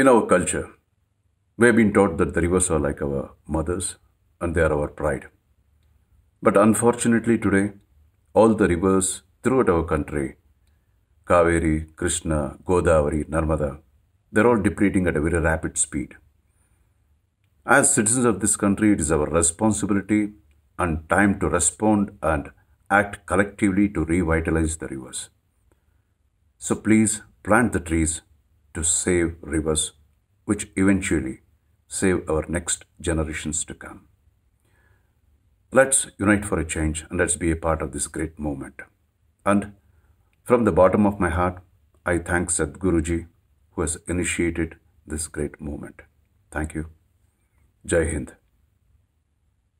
In our culture, we have been taught that the rivers are like our mothers and they are our pride. But unfortunately, today, all the rivers throughout our country Kaveri, Krishna, Godavari, Narmada they're all depleting at a very rapid speed. As citizens of this country, it is our responsibility and time to respond and act collectively to revitalize the rivers. So please plant the trees to save rivers, which eventually save our next generations to come. Let's unite for a change and let's be a part of this great movement. And from the bottom of my heart, I thank Sadhguruji who has initiated this great movement. Thank you. Jai Hind.